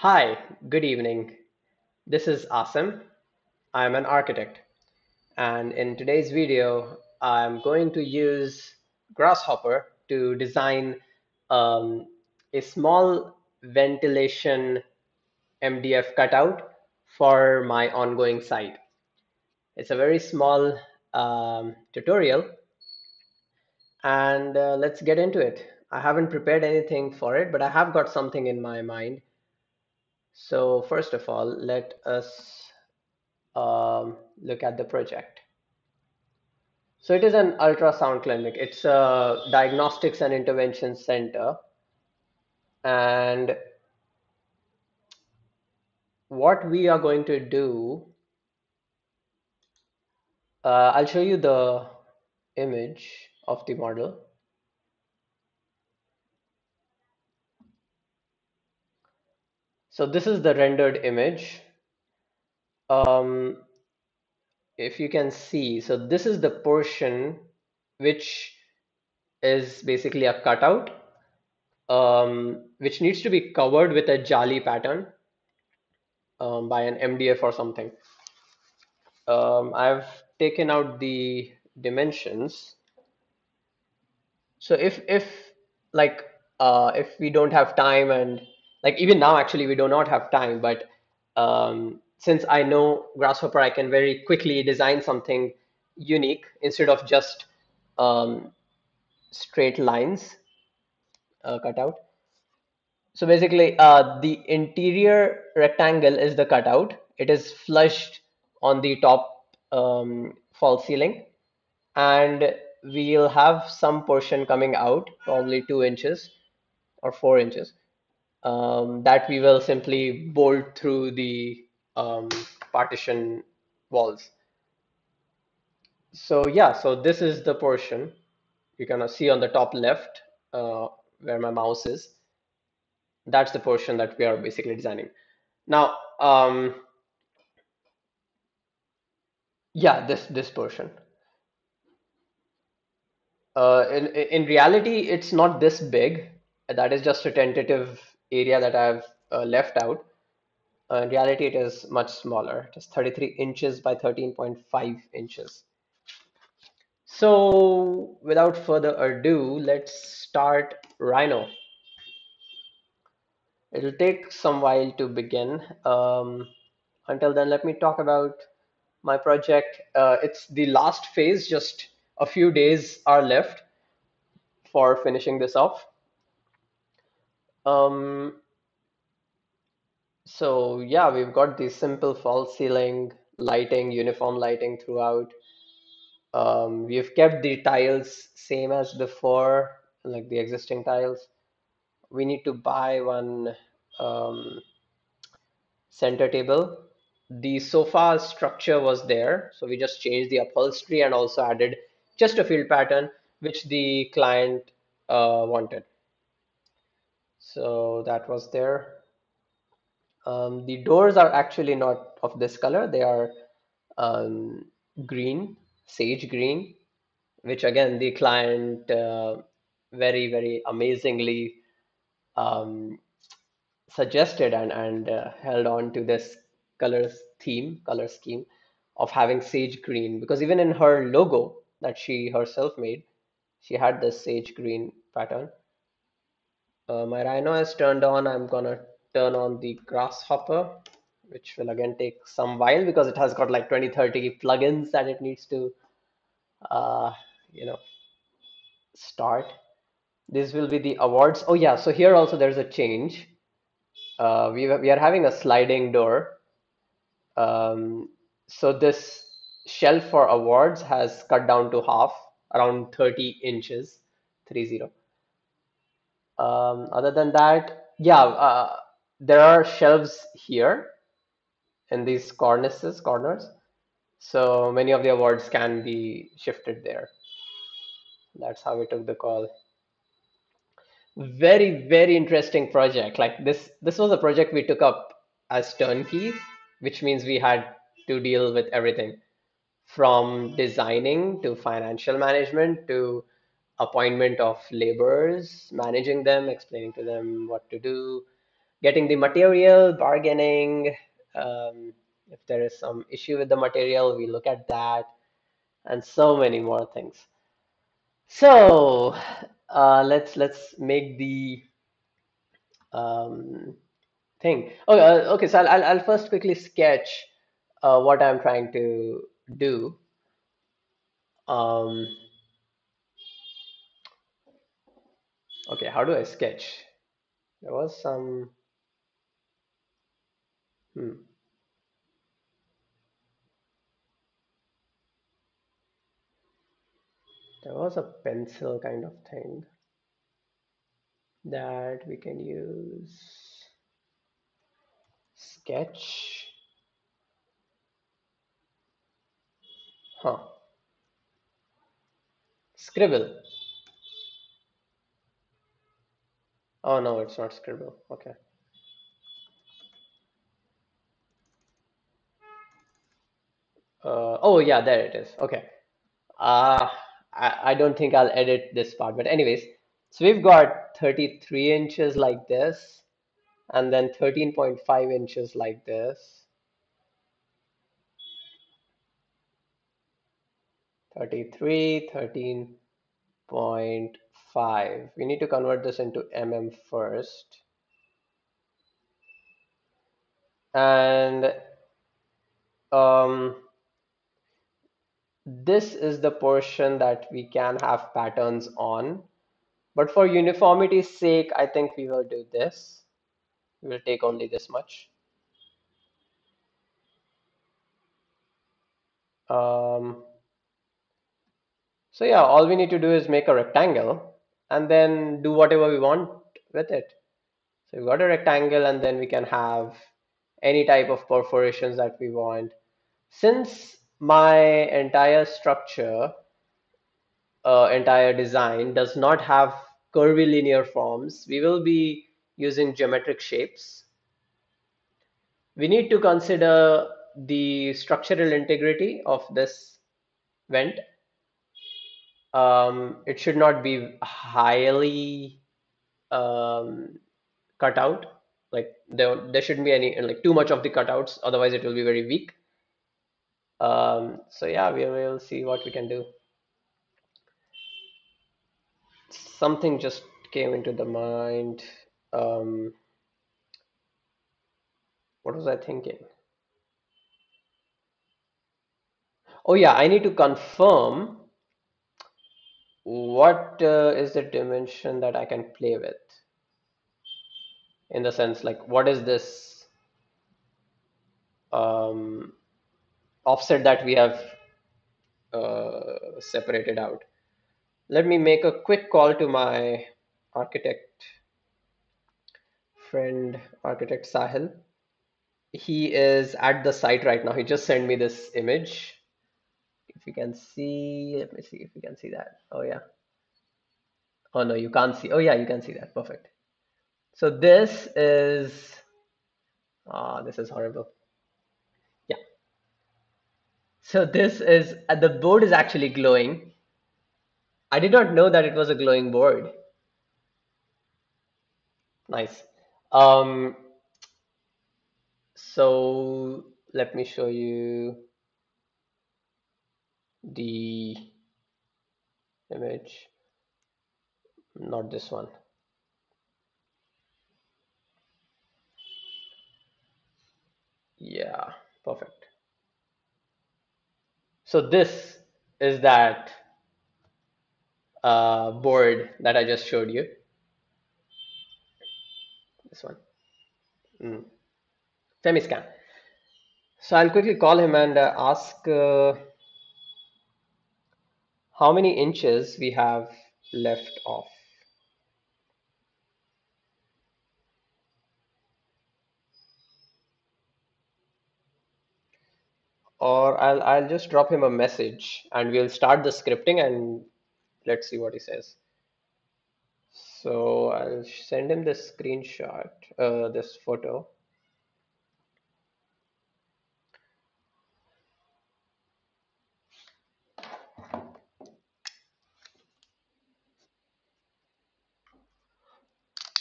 Hi, good evening. This is Asim. I'm an architect, and in today's video, I'm going to use Grasshopper to design um, a small ventilation MDF cutout for my ongoing site. It's a very small um, tutorial, and uh, let's get into it. I haven't prepared anything for it, but I have got something in my mind. So first of all, let us um, look at the project. So it is an ultrasound clinic. It's a diagnostics and intervention center. And what we are going to do, uh, I'll show you the image of the model. So this is the rendered image. Um, if you can see, so this is the portion which is basically a cutout, um, which needs to be covered with a jali pattern um, by an MDF or something. Um, I've taken out the dimensions. So if if like uh, if we don't have time and like even now actually we do not have time, but um, since I know Grasshopper, I can very quickly design something unique instead of just um, straight lines uh, cut out. So basically, uh, the interior rectangle is the cutout. It is flushed on the top um, false ceiling, and we'll have some portion coming out, probably two inches or four inches, um, that we will simply bolt through the um, partition walls. So yeah, so this is the portion you can see on the top left uh, where my mouse is. That's the portion that we are basically designing. Now, um, yeah, this this portion. Uh, in in reality, it's not this big. That is just a tentative area that I've uh, left out. Uh, in reality, it is much smaller. It is 33 inches by 13.5 inches. So without further ado, let's start Rhino. It'll take some while to begin. Um, until then, let me talk about my project. Uh, it's the last phase, just a few days are left for finishing this off. Um, so yeah, we've got the simple false ceiling lighting, uniform lighting throughout. Um, we've kept the tiles same as before, like the existing tiles. We need to buy one um, center table. The sofa structure was there, so we just changed the upholstery and also added just a field pattern which the client uh, wanted. So that was there. Um, the doors are actually not of this color, they are um, green, sage green, which again the client uh, very, very amazingly um, suggested and, and uh, held on to this color theme, color scheme of having sage green because even in her logo that she herself made, she had this sage green pattern. Uh, my Rhino is turned on. I'm gonna turn on the grasshopper, which will again take some while because it has got like 20, 30 plugins that it needs to, uh, you know, start. This will be the awards. Oh yeah, so here also there's a change. Uh, we, we are having a sliding door. Um, so this shelf for awards has cut down to half, around 30 inches, 30. Um, other than that, yeah, uh, there are shelves here in these cornices, corners. So many of the awards can be shifted there. That's how we took the call. Very, very interesting project. Like this, this was a project we took up as turnkey, which means we had to deal with everything from designing to financial management to appointment of laborers, managing them, explaining to them what to do, getting the material, bargaining. Um, if there is some issue with the material, we look at that, and so many more things. So uh, let's let's make the um, thing. Okay, uh, okay. So I'll, I'll I'll first quickly sketch uh, what I'm trying to do. Um, okay, how do I sketch? There was some. Hmm. There was a pencil kind of thing that we can use. Sketch. Huh. Scribble. Oh no, it's not Scribble. Okay. Uh, oh yeah, there it is. Okay. Uh, I, I don't think I'll edit this part, but anyways, so we've got 33 inches like this, and then 13.5 inches like this, 33, 13.5. We need to convert this into mm first. And um, this is the portion that we can have patterns on. But for uniformity's sake, I think we will do this. We will take only this much. Um, so yeah, all we need to do is make a rectangle and then do whatever we want with it. So we've got a rectangle and then we can have any type of perforations that we want. Since my entire structure, uh, entire design does not have curvilinear forms, we will be using geometric shapes. We need to consider the structural integrity of this vent. Um, it should not be highly um, cut out. Like there, there shouldn't be any like too much of the cutouts, otherwise it will be very weak. Um, so yeah, we will see what we can do. Something just came into the mind. Um, what was I thinking? Oh yeah, I need to confirm what uh, is the dimension that I can play with. In the sense, like, what is this um, offset that we have uh, separated out? Let me make a quick call to my architect friend, architect Sahil. He is at the site right now. He just sent me this image. You can see, let me see if you can see that. Oh yeah. Oh no, you can't see. Oh yeah, you can see that. Perfect. So this is, ah, oh, this is horrible. Yeah. So this is, uh, the board is actually glowing. I did not know that it was a glowing board. Nice. Um, so let me show you the image, not this one. Yeah, perfect. So this is that uh, board that I just showed you. This one. Mm. Femiscan. So I'll quickly call him and uh, ask uh, how many inches we have left off. Or I'll, I'll just drop him a message and we'll start the scripting and let's see what he says. So I'll send him this screenshot, uh, this photo.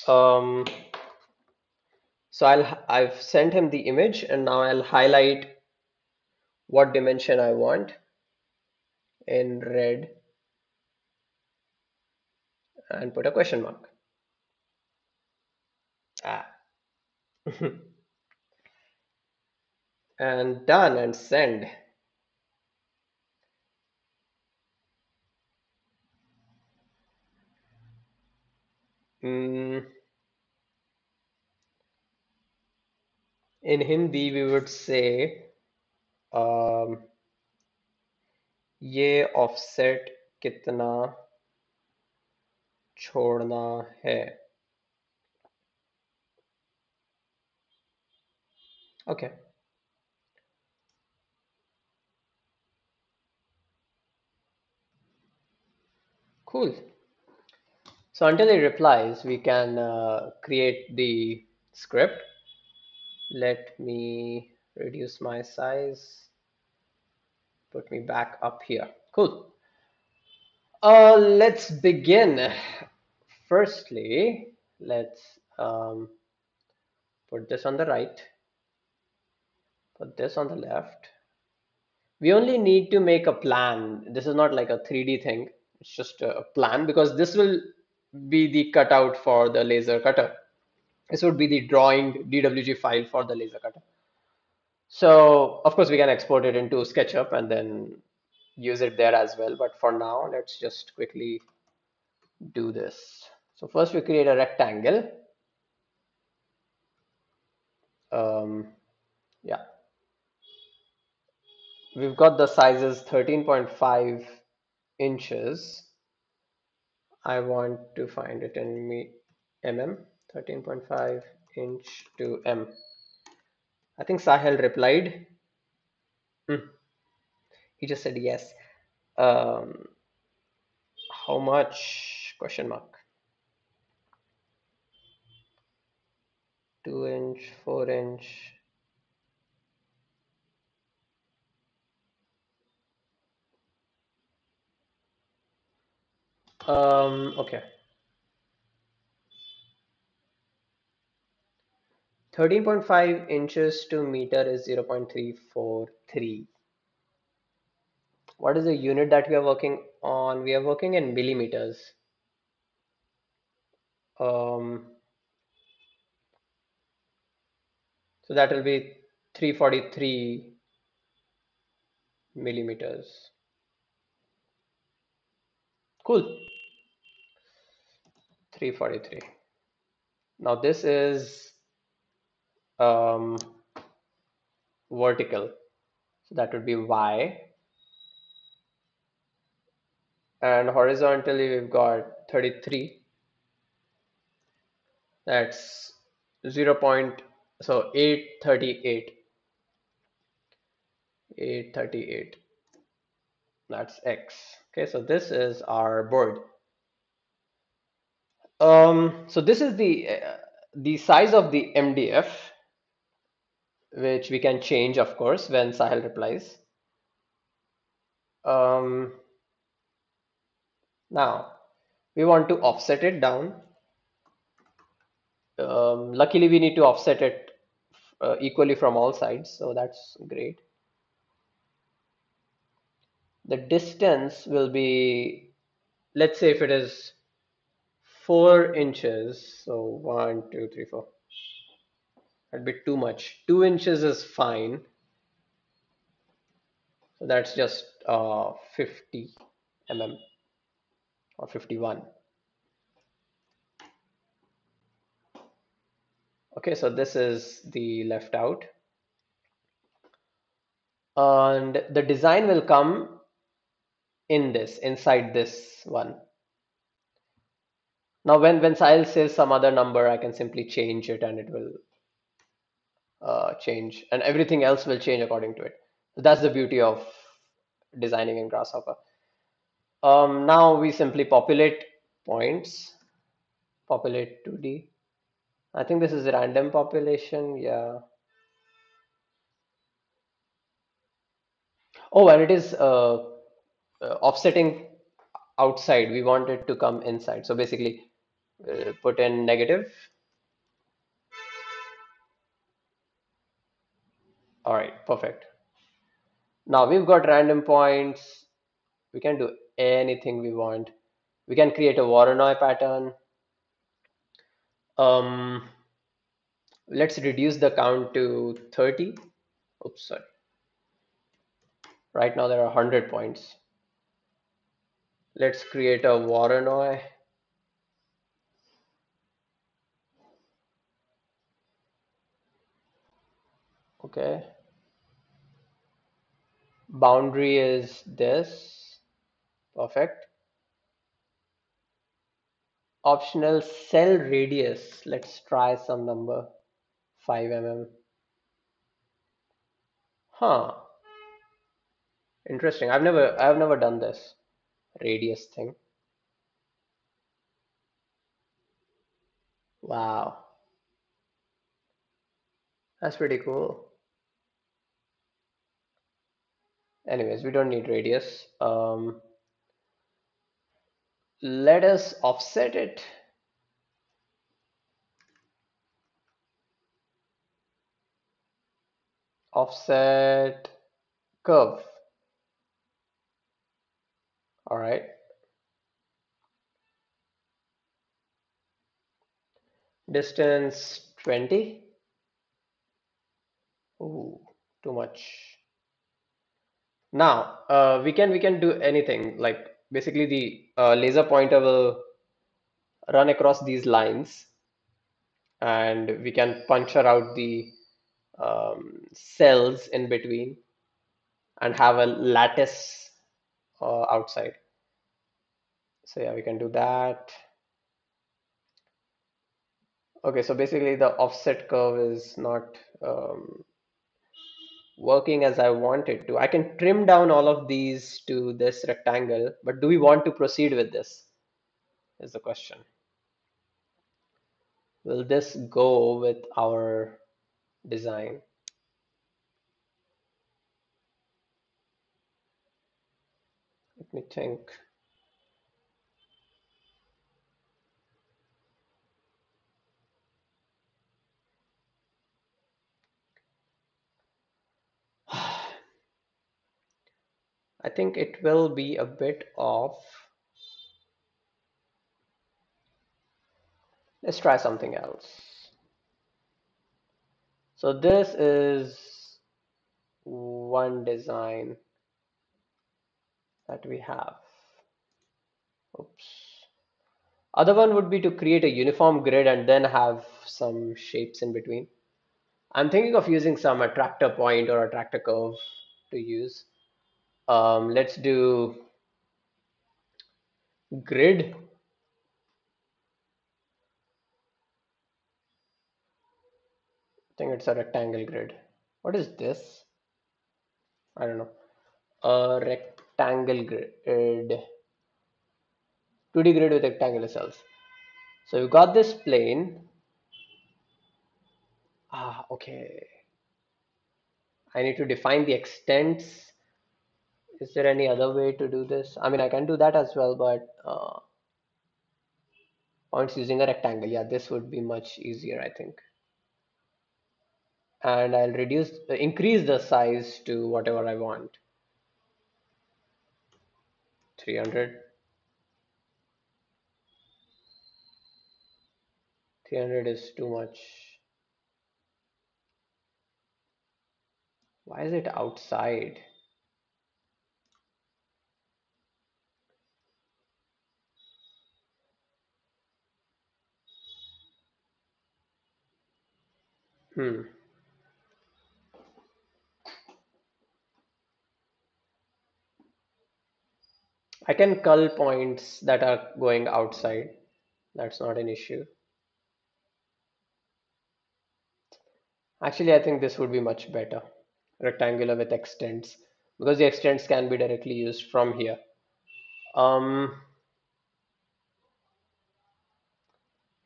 Um, So I'll I've sent him the image and now I'll highlight what dimension I want in red and put a question mark. Ah. and done and send. Mm, in Hindi we would say um, ये offset कितना छोड़ना है okay cool so until he replies we can uh, create the script let me reduce my size. Put me back up here. Cool. Uh, let's begin. Firstly let's um, put this on the right. Put this on the left. We only need to make a plan. This is not like a 3d thing. It's just a plan because this will be the cutout for the laser cutter this would be the drawing DWG file for the laser cutter. So of course we can export it into SketchUp and then use it there as well. But for now, let's just quickly do this. So first we create a rectangle. Um, yeah. We've got the sizes 13.5 inches. I want to find it in me mm 13.5 inch to m. I think Sahil replied. Hmm. He just said yes. Um, how much? Question mark. Two inch, four inch. Um, okay. 13.5 inches to meter is 0.343. What is the unit that we are working on? We are working in millimeters. Um, so that will be 343 millimeters. Cool. 343. Now this is um, vertical. So that would be y. And horizontally, we've got 33. That's 0. Point, so 838. 838. That's x. Okay, so this is our board. Um, so this is the uh, the size of the MDF which we can change, of course, when Sahil replies. Um, now, we want to offset it down. Um, luckily, we need to offset it uh, equally from all sides, so that's great. The distance will be, let's say if it is four inches, so one, two, three, four that'd be too much. Two inches is fine. So that's just uh, 50 mm or 51 okay so this is the left out. And the design will come in this inside this one. Now when when Sahil says some other number I can simply change it and it will uh, change and everything else will change according to it. So that's the beauty of designing in Grasshopper. Um, now we simply populate points, populate 2D. I think this is random population, yeah. Oh, and it is uh, uh, offsetting outside. We want it to come inside. So basically, uh, put in negative All right, perfect. Now we've got random points. We can do anything we want. We can create a Voronoi pattern. Um, let's reduce the count to 30. Oops, sorry. Right now there are 100 points. Let's create a Voronoi. Okay. Boundary is this. Perfect. Optional cell radius. Let's try some number. 5 mm. Huh. Interesting. I've never I've never done this radius thing. Wow. That's pretty cool. Anyways, we don't need radius. Um, let us offset it. Offset curve. All right. Distance 20. Ooh, too much. Now, uh, we can we can do anything. Like basically the uh, laser pointer will run across these lines and we can puncture out the um, cells in between and have a lattice uh, outside. So yeah, we can do that. Okay, so basically the offset curve is not um, working as I want it to. I can trim down all of these to this rectangle, but do we want to proceed with this? Is the question. Will this go with our design? Let me think. I think it will be a bit of Let's try something else. So this is one design that we have. Oops. Other one would be to create a uniform grid and then have some shapes in between. I'm thinking of using some attractor point or attractor curve to use. Um, let's do grid. I think it's a rectangle grid. What is this? I don't know. A rectangle grid. 2D grid with rectangular cells. So you got this plane. Ah, okay. I need to define the extents. Is there any other way to do this? I mean, I can do that as well, but uh, points using a rectangle. Yeah, this would be much easier, I think. And I'll reduce, uh, increase the size to whatever I want. 300. 300 is too much. Why is it outside? Hmm. I can cull points that are going outside. That's not an issue. Actually, I think this would be much better. Rectangular with extents because the extents can be directly used from here. Um,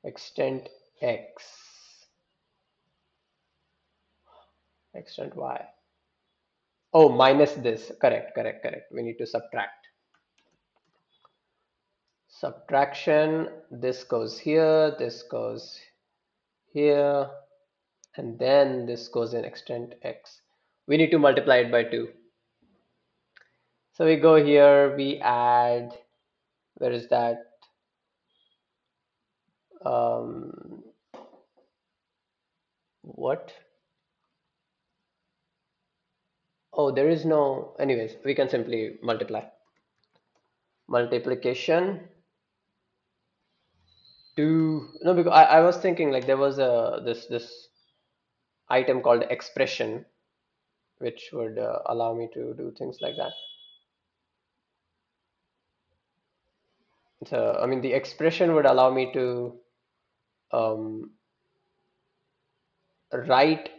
extent x, extent y. Oh, minus this. Correct, correct, correct. We need to subtract. Subtraction, this goes here, this goes here, and then this goes in extent x. we need to multiply it by 2. So we go here, we add, where is that? Um, what? Oh, there is no, anyways, we can simply multiply. Multiplication to, no, because I, I was thinking like there was a, this, this item called expression, which would uh, allow me to do things like that. So, I mean, the expression would allow me to um, write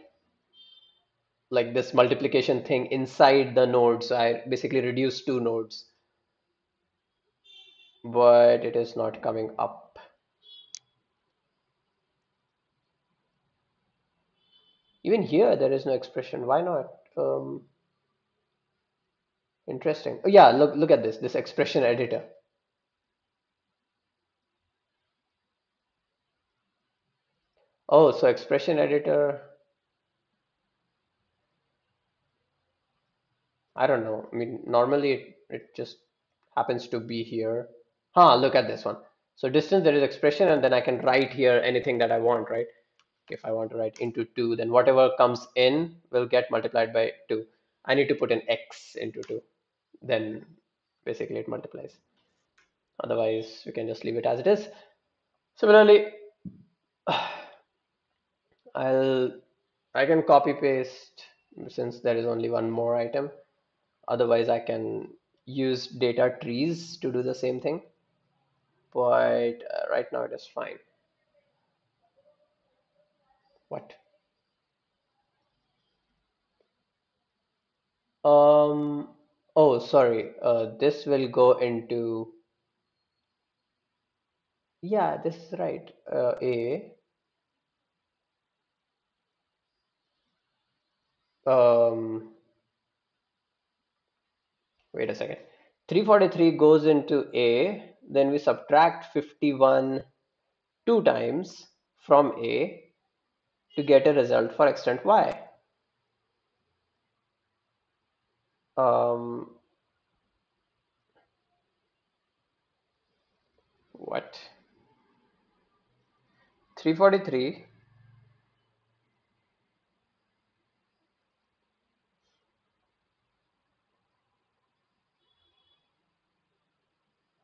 like this multiplication thing inside the node. So I basically reduce two nodes, but it is not coming up. Even here, there is no expression. Why not? Um, interesting. Oh yeah, look look at this. This expression editor. Oh, so expression editor. I don't know. I mean, normally it, it just happens to be here. Huh, look at this one. So distance, there is expression, and then I can write here anything that I want, right? If I want to write into 2, then whatever comes in will get multiplied by 2. I need to put an x into 2. Then basically it multiplies. Otherwise, we can just leave it as it is. Similarly, I'll I can copy paste since there is only one more item. Otherwise, I can use data trees to do the same thing. But uh, right now it is fine. What? Um, oh, sorry. Uh, this will go into, yeah, this is right. Uh, A. Um, wait a second. 343 goes into A, then we subtract 51 two times from A to get a result for extent Y. Um, what? 343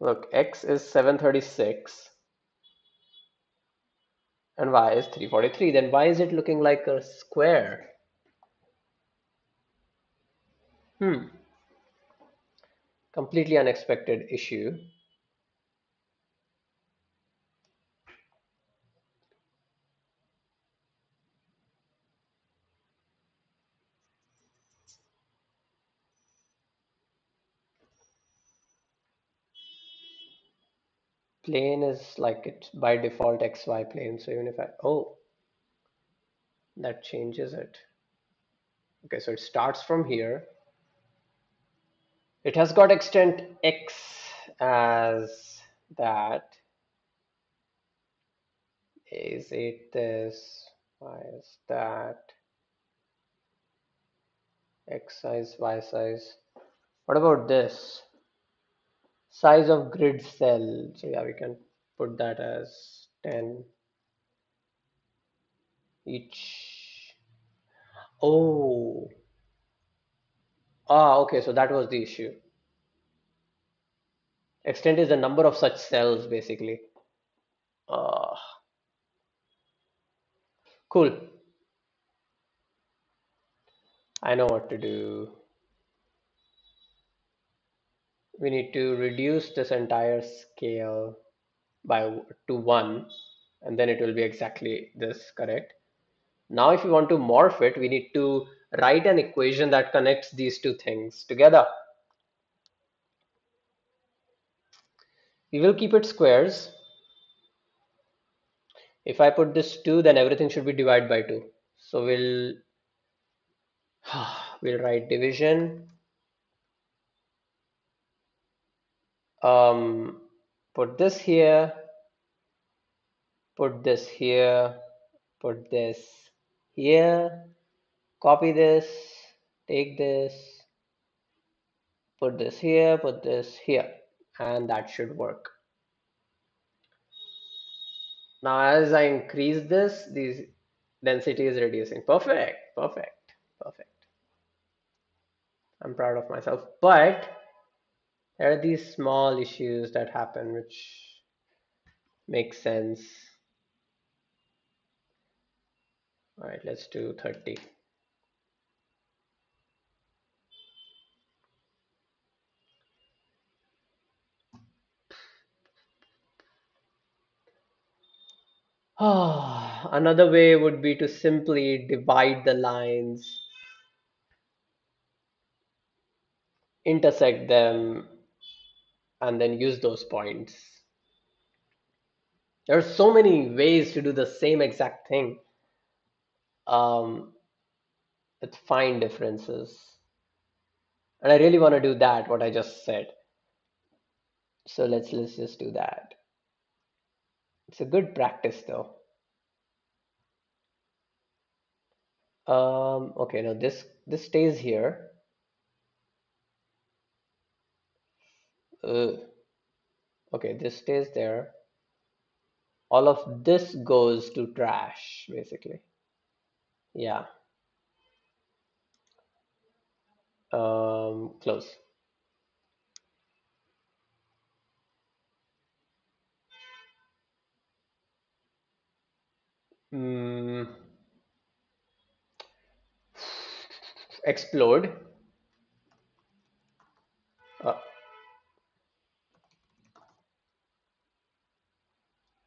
Look, x is 736 and y is 343. Then why is it looking like a square? Hmm. Completely unexpected issue. Plane is like it's by default xy plane so even if I oh that changes it. Okay so it starts from here. It has got extent x as that. Is it this? Y is that? X size y size. What about this size of grid cell. So yeah we can put that as 10 each. Oh. Ah okay so that was the issue. Extent is the number of such cells basically. Uh, cool. I know what to do we need to reduce this entire scale by to 1 and then it will be exactly this correct? Now if we want to morph it we need to write an equation that connects these two things together. We will keep it squares. If I put this 2 then everything should be divided by 2 so we'll we'll write division um, put this here, put this here, put this here, copy this, take this, put this here, put this here, and that should work. Now, as I increase this, the density is reducing. Perfect, perfect, perfect. I'm proud of myself. But there are these small issues that happen which make sense. All right, let's do 30. Another way would be to simply divide the lines, intersect them, and then use those points. There are so many ways to do the same exact thing um, with fine differences. And I really want to do that, what I just said. So let's let's just do that. It's a good practice though. Um, okay, now this this stays here. Uh, okay, this stays there. All of this goes to trash, basically. Yeah. Um, close. Mm, explode.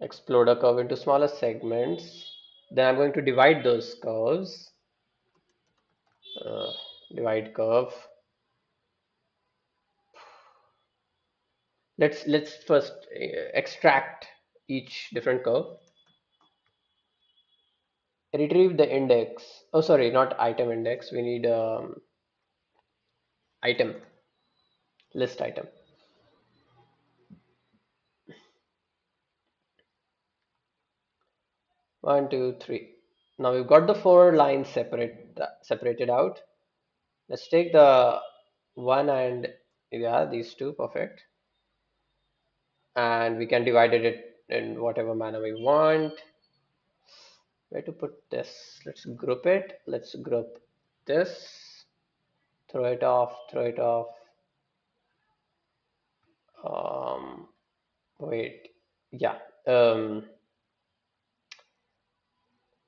Explode a curve into smaller segments. Then I'm going to divide those curves. Uh, divide curve. Let's let's first uh, extract each different curve. Retrieve the index. Oh, sorry, not item index. We need um, item list item. One, two, three. Now we've got the four lines separate separated out. Let's take the one and yeah, these two, perfect. And we can divide it in whatever manner we want. Where to put this? Let's group it. Let's group this. Throw it off, throw it off. Um, wait, yeah. Um,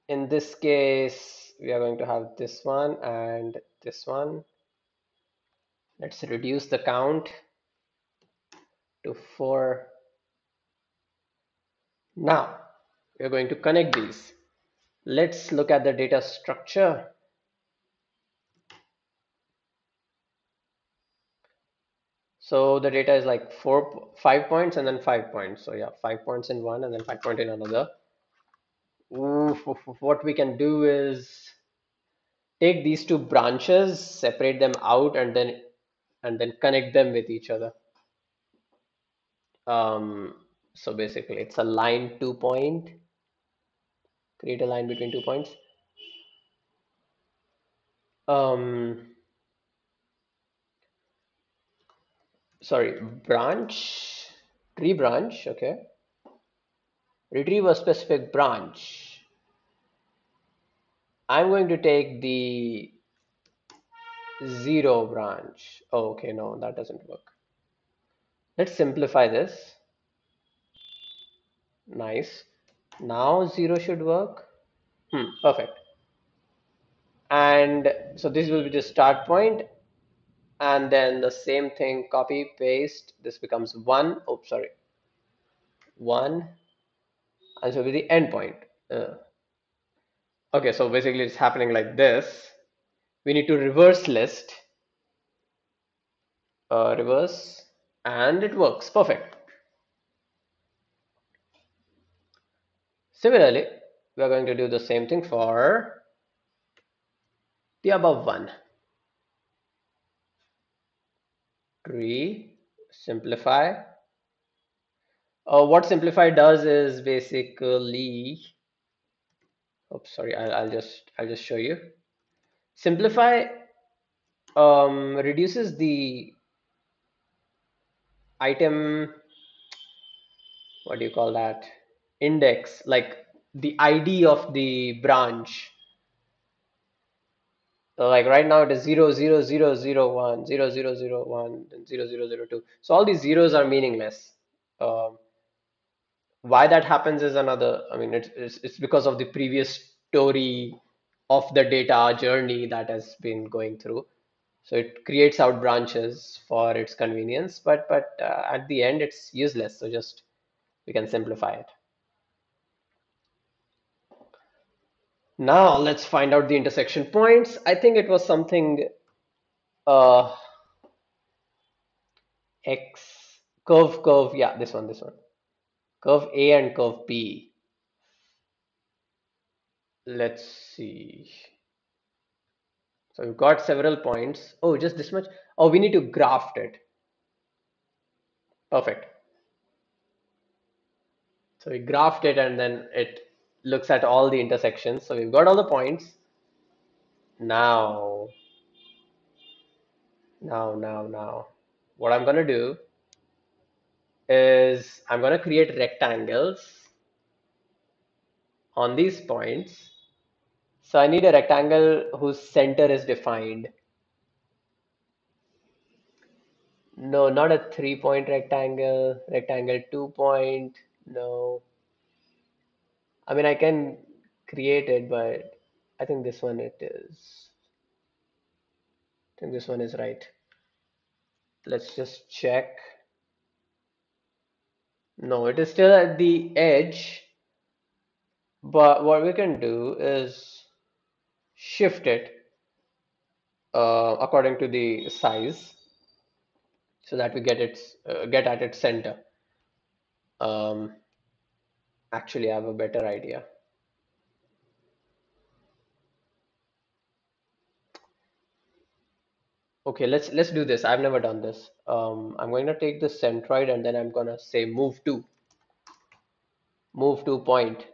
in this case, we are going to have this one and this one. Let's reduce the count to four. Now, we're going to connect these. Let's look at the data structure. So the data is like four, five points and then five points. So yeah, five points in one and then five point in another. What we can do is take these two branches, separate them out, and then and then connect them with each other. Um, so basically, it's a line two point. Create a line between two points. Um, sorry, branch, tree branch. Okay retrieve a specific branch. I'm going to take the zero branch. Oh, okay, no, that doesn't work. Let's simplify this. Nice. Now zero should work. Hmm, perfect. And so this will be the start point and then the same thing copy paste this becomes one oh sorry one and so with the endpoint. Uh, okay, so basically it's happening like this. We need to reverse list, uh, reverse, and it works perfect. Similarly, we are going to do the same thing for the above one. Tree, simplify, uh, what simplify does is basically oops sorry I'll, I'll just I'll just show you simplify um, reduces the item, what do you call that? Index, like the ID of the branch. So like right now it is 0, 0, 0, 0, 1, 0, 0, 0, 1, and 0, 0, 0, 2. So all these zeros are meaningless. Um, why that happens is another, I mean, it's, it's, it's because of the previous story of the data journey that has been going through. So it creates out branches for its convenience, but but uh, at the end it's useless. So just we can simplify it. Now let's find out the intersection points. I think it was something uh, x curve curve. Yeah, this one, this one. Curve A and curve B. Let's see. So we've got several points. Oh, just this much. Oh, we need to graft it. Perfect. So we graft it and then it looks at all the intersections. So we've got all the points. Now, now, now, now, what I'm gonna do is I'm gonna create rectangles on these points. So I need a rectangle whose center is defined. No, not a three point rectangle, rectangle two point, no. I mean, I can create it, but I think this one it is. I think this one is right. Let's just check. No, it is still at the edge, but what we can do is shift it uh, according to the size so that we get its uh, get at its center. Um, actually, I have a better idea. Okay, let's let's do this. I've never done this. Um, I'm going to take the centroid and then I'm gonna say move to move to point.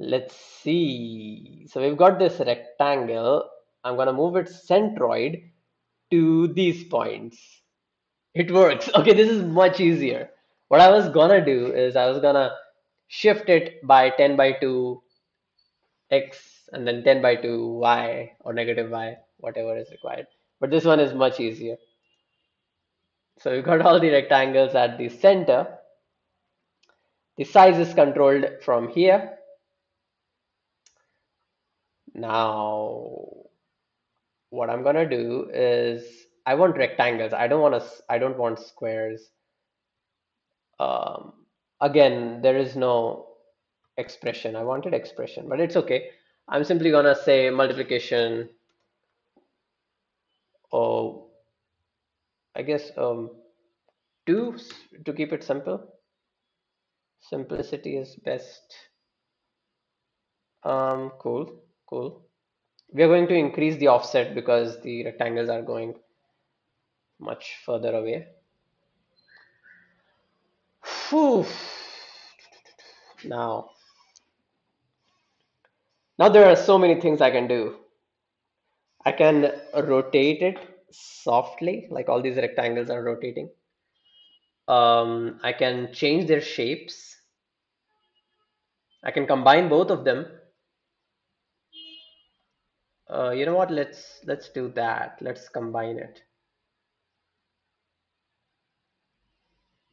Let's see. So we've got this rectangle. I'm gonna move its centroid to these points. It works. Okay, this is much easier. What I was gonna do is I was gonna shift it by 10 by 2 x and then 10 by 2 y or negative y, whatever is required. But this one is much easier. So we've got all the rectangles at the center. The size is controlled from here. Now, what I'm gonna do is I want rectangles. I don't want to. I don't want squares. Um, again, there is no expression. I wanted expression, but it's okay. I'm simply gonna say multiplication. Oh, I guess um, two to keep it simple. Simplicity is best. Um, cool, cool. We are going to increase the offset because the rectangles are going much further away. Whew. Now, now there are so many things I can do. I can rotate it softly, like all these rectangles are rotating. Um, I can change their shapes. I can combine both of them. Uh, you know what? Let's let's do that. Let's combine it.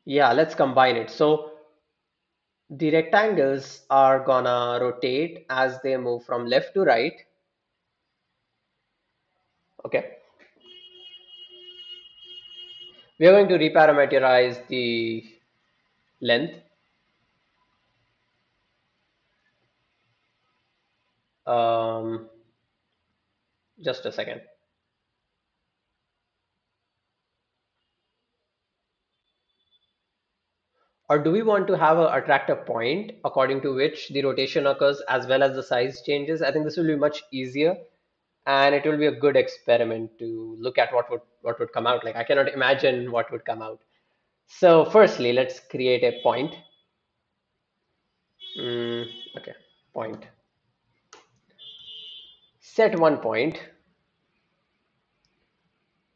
Yeah, let's combine it. So the rectangles are gonna rotate as they move from left to right. Okay. We are going to reparameterize the length. Um, just a second. Or do we want to have an attractor point according to which the rotation occurs as well as the size changes? I think this will be much easier and it will be a good experiment to look at what would what would come out. Like I cannot imagine what would come out. So firstly, let's create a point. Mm, okay, point. Set one point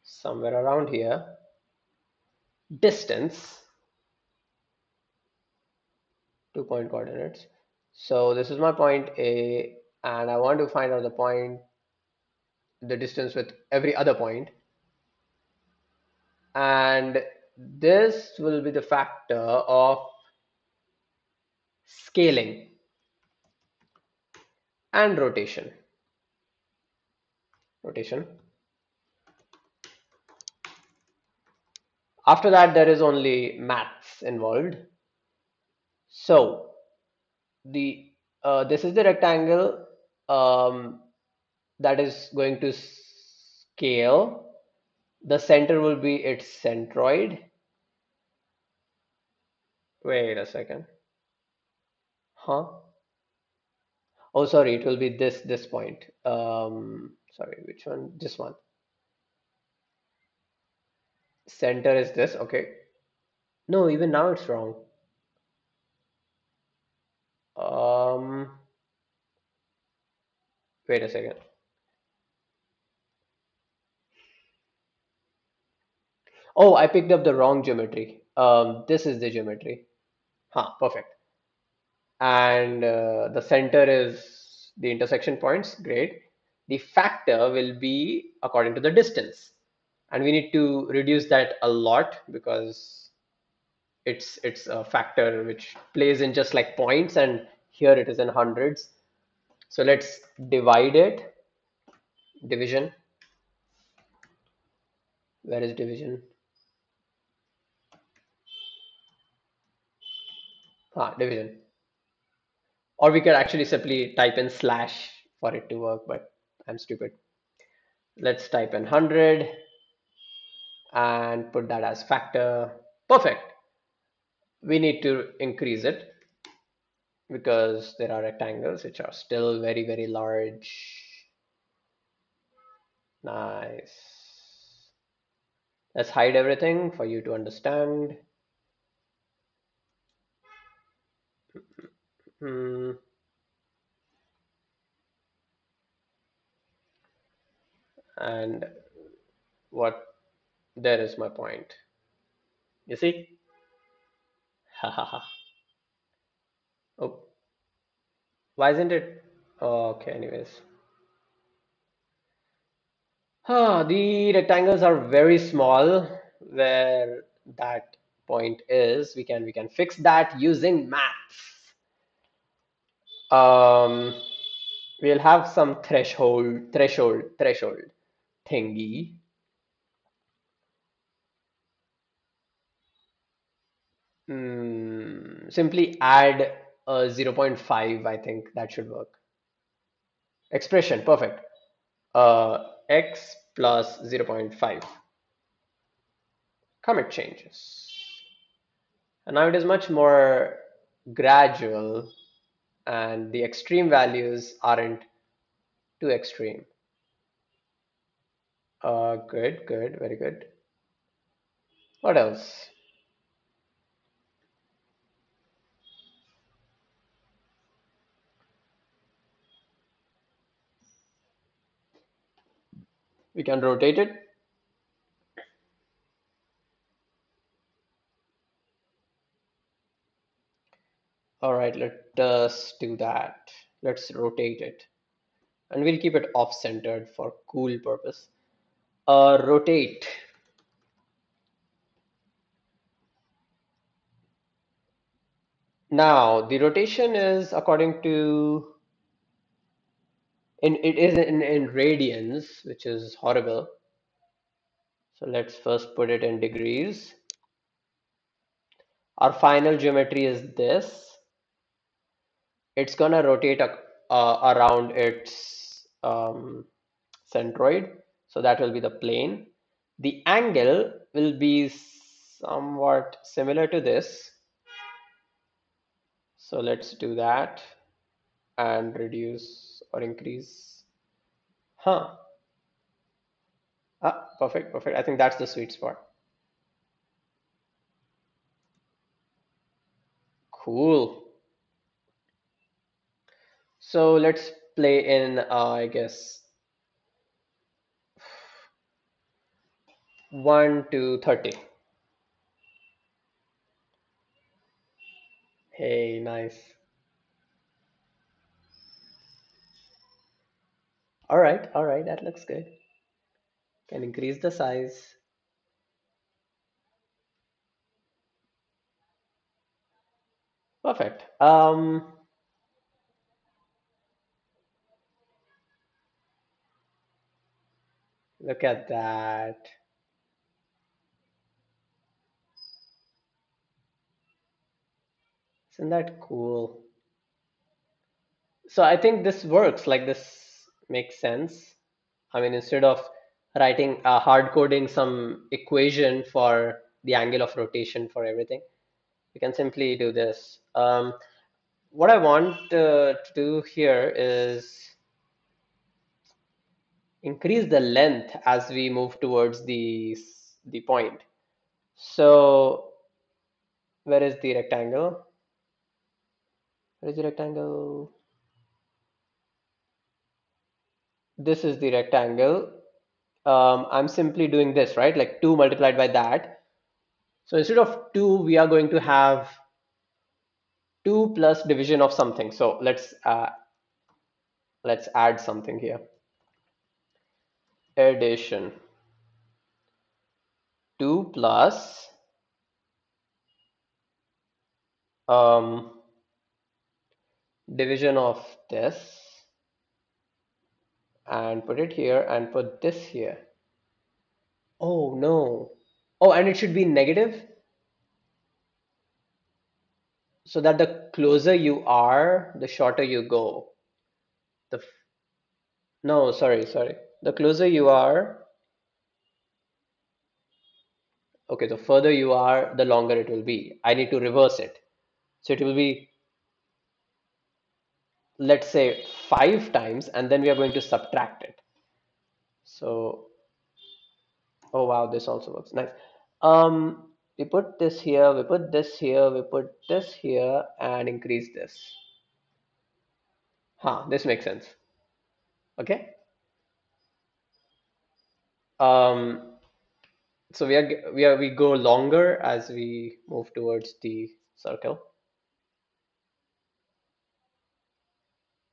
somewhere around here. Distance, two point coordinates. So this is my point A, and I want to find out the point, the distance with every other point. And this will be the factor of scaling and rotation. Rotation. After that, there is only maths involved. So the uh, this is the rectangle um, that is going to scale. The center will be its centroid. Wait a second. Huh? Oh, sorry, it will be this this point. Um, sorry, which one? This one. Center is this, okay. No, even now it's wrong. Um, wait a second. Oh, I picked up the wrong geometry. Um, this is the geometry. Huh, perfect. And uh, the center is the intersection points. Great. The factor will be according to the distance. And we need to reduce that a lot because it's it's a factor which plays in just like points and here it is in hundreds. So let's divide it. Division. Where is division? Ah, division. Or we could actually simply type in slash for it to work, but I'm stupid. Let's type in 100 and put that as factor. Perfect. We need to increase it because there are rectangles which are still very, very large. Nice. Let's hide everything for you to understand. Hmm. And what, there is my point. You see? Ha ha ha. Oh, why isn't it? Oh, okay, anyways. Huh, the rectangles are very small where that point is. We can we can fix that using maths. Um, we'll have some threshold, threshold, threshold thingy. Hmm, simply add a 0.5, I think that should work. Expression, perfect. Uh, x plus 0.5. Commit changes. And now it is much more gradual and the extreme values aren't too extreme. Uh, good, good, very good. What else? We can rotate it. All right, let us do that. Let's rotate it. And we'll keep it off-centered for cool purpose. Uh, rotate. Now, the rotation is according to, in, it is in, in radians, which is horrible. So let's first put it in degrees. Our final geometry is this. It's gonna rotate uh, around its um, centroid. So that will be the plane. The angle will be somewhat similar to this. So let's do that and reduce or increase. Huh. Ah, perfect, perfect. I think that's the sweet spot. Cool. So let's play in, uh, I guess, 1 to 30. Hey, nice. All right, all right, that looks good. Can increase the size. Perfect. Um, look at that. Isn't that cool? So I think this works, like this makes sense. I mean, instead of writing, uh, hard coding some equation for the angle of rotation for everything, we can simply do this. Um, what I want uh, to do here is increase the length as we move towards the, the point. So where is the rectangle? Where is the rectangle? This is the rectangle. Um, I'm simply doing this, right? Like 2 multiplied by that. So instead of 2, we are going to have 2 plus division of something. So let's uh, let's add something here. Addition. 2 plus um, division of this and put it here and put this here. Oh no. Oh, and it should be negative so that the closer you are, the shorter you go. The no, sorry, sorry. The closer you are, okay, the further you are, the longer it will be. I need to reverse it. So it will be, let's say, five times, and then we are going to subtract it. So, oh wow, this also works. Nice. Um, we put this here, we put this here, we put this here, and increase this. Huh, this makes sense. Okay. Um, so we are we are we go longer as we move towards the circle.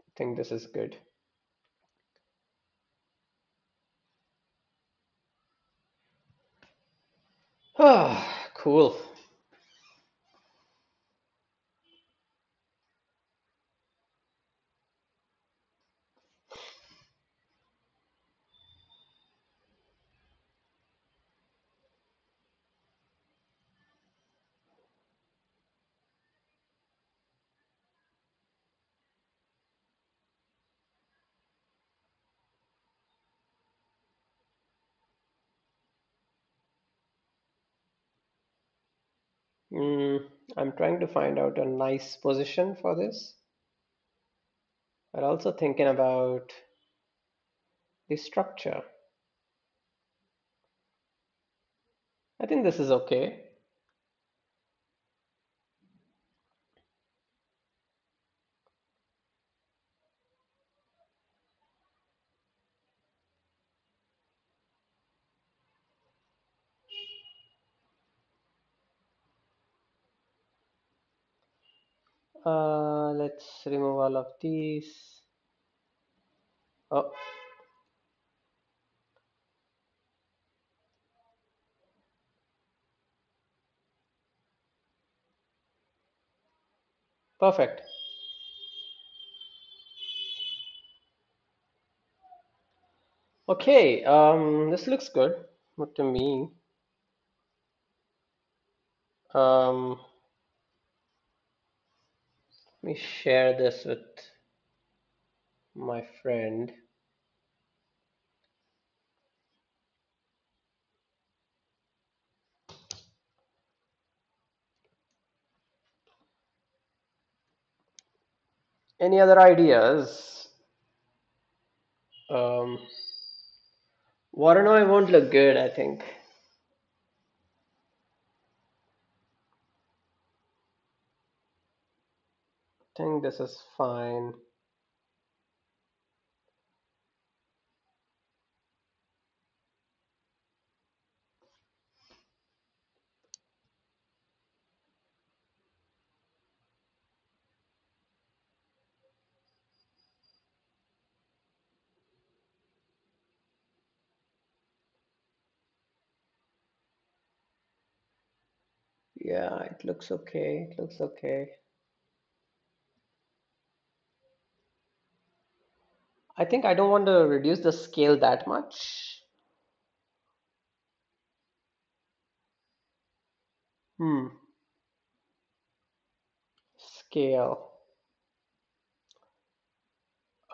I think this is good. Cool. Mm, I'm trying to find out a nice position for this. But also thinking about the structure. I think this is okay. Uh, let's remove all of these. Oh, perfect. Okay, um, this looks good to me. Um, me share this with my friend. Any other ideas? Um, Voronoi won't look good, I think. think this is fine. yeah it looks okay it looks okay I think I don't want to reduce the scale that much. Hmm. Scale.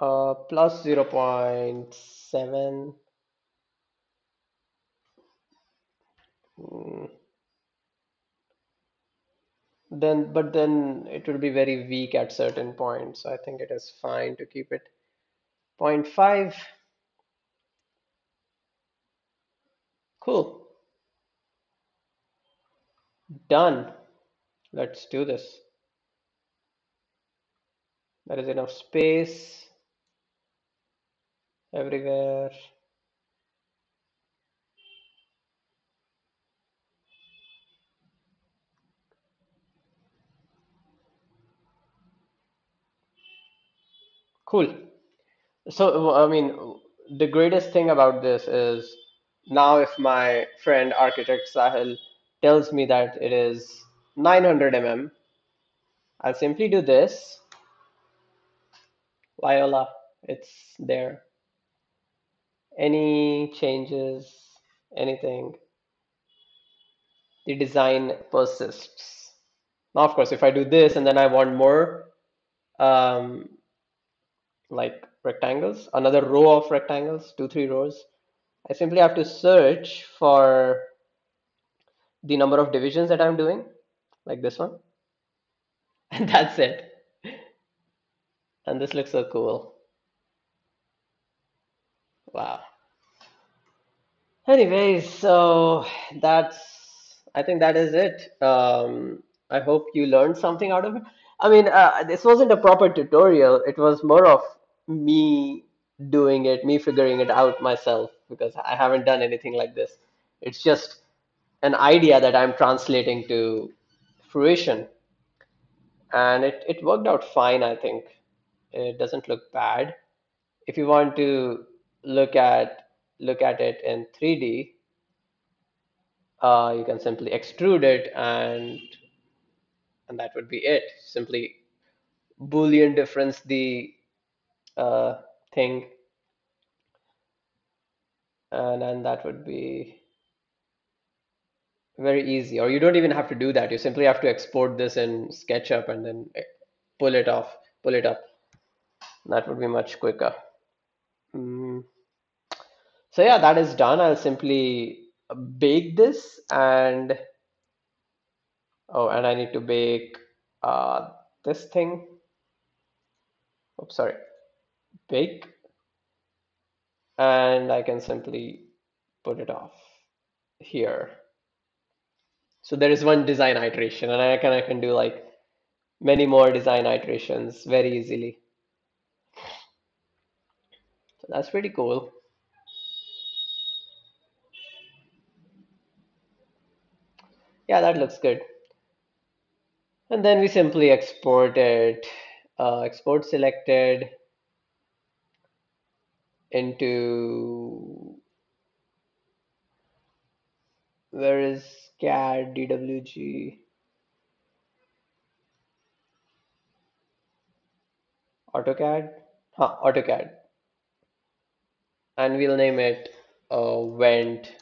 Uh, plus 0.7. Hmm. Then, but then it will be very weak at certain points. So I think it is fine to keep it 0.5. Cool. Done. Let's do this. There is enough space everywhere. Cool. So, I mean, the greatest thing about this is now if my friend architect Sahil tells me that it is 900 mm, I'll simply do this. Viola, it's there. Any changes, anything, the design persists. Now, of course, if I do this and then I want more, um, like rectangles, another row of rectangles, two, three rows, I simply have to search for the number of divisions that I'm doing, like this one, and that's it. And this looks so cool. Wow. Anyways, so that's, I think that is it. Um, I hope you learned something out of it. I mean, uh, this wasn't a proper tutorial. It was more of me doing it, me figuring it out myself because I haven't done anything like this. It's just an idea that I'm translating to fruition, and it, it worked out fine, I think. It doesn't look bad. If you want to look at look at it in 3D, uh, you can simply extrude it and and that would be it. Simply Boolean difference the uh, thing and then that would be very easy. Or you don't even have to do that. You simply have to export this in SketchUp and then pull it off, pull it up. That would be much quicker. Mm. So yeah, that is done. I'll simply bake this and oh, and I need to bake uh, this thing. Oops, sorry, bake, and I can simply put it off here. So there is one design iteration, and I can I can do like many more design iterations very easily. So that's pretty cool. Yeah, that looks good. And then we simply export it, uh, export selected into where is CAD DWG AutoCAD? Huh, AutoCAD. And we'll name it uh, Vent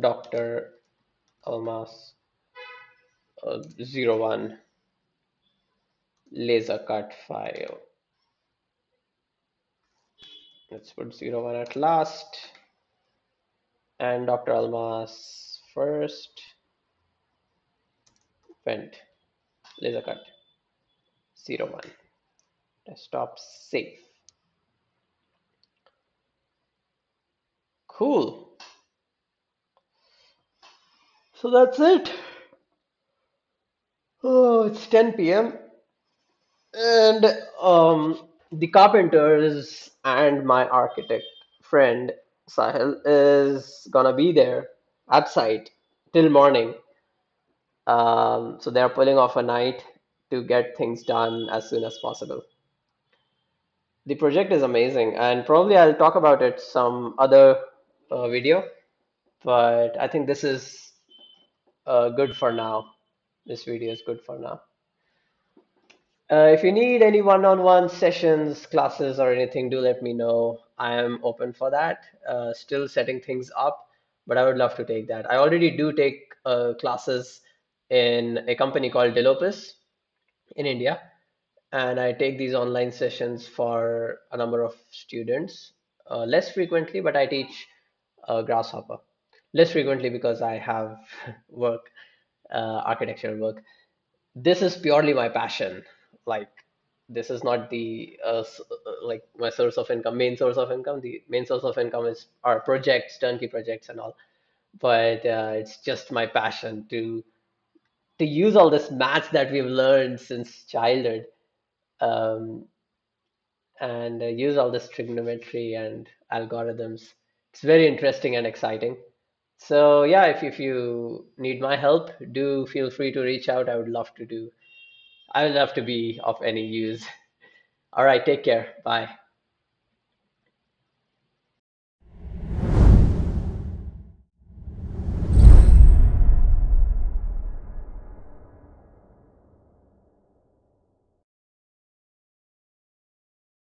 Dr. Almas uh, 01 laser cut file. Let's put 01 at last and Dr. Almas first. Vent laser cut 01 desktop save. Cool. So that's it. Oh, it's 10 p.m. and um, the carpenters and my architect friend Sahil is gonna be there at site till morning. Um, so they're pulling off a night to get things done as soon as possible. The project is amazing, and probably I'll talk about it some other uh, video, but I think this is uh, good for now. this video is good for now. Uh, if you need any one-on-one sessions, classes, or anything, do let me know. I am open for that. Uh, still setting things up, but I would love to take that. I already do take uh, classes in a company called Delopis in India, and I take these online sessions for a number of students. Uh, less frequently, but I teach uh, Grasshopper. Less frequently because I have work, architectural work this is purely my passion like this is not the uh, uh, like my source of income main source of income. The main source of income is our projects turnkey projects and all. But uh, it's just my passion to to use all this maths that we've learned since childhood um, and uh, use all this trigonometry and algorithms. It's very interesting and exciting. So yeah if, if you need my help do feel free to reach out. I would love to do I would love to be of any use. All right, take care. Bye.